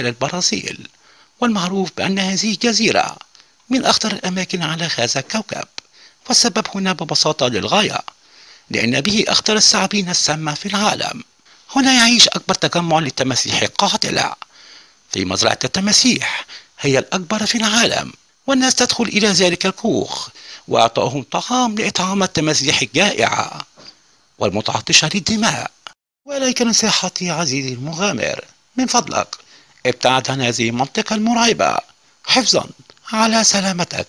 ساحل البرازيل والمعروف بأن هذه جزيرة من أخطر الأماكن على هذا الكوكب والسبب هنا ببساطة للغاية لأن به أخطر الثعابين السامة في العالم. هنا يعيش أكبر تجمع للتماسيح القاتلة. في مزرعة التماسيح هي الأكبر في العالم والناس تدخل إلى ذلك الكوخ وإعطائهم طعام لإطعام التماسيح الجائعة والمتعطشة للدماء ولكن نصيحتي عزيزي المغامر من فضلك. ابتعد عن هذه المنطقة المرعبة. حفظا. على سلامتك.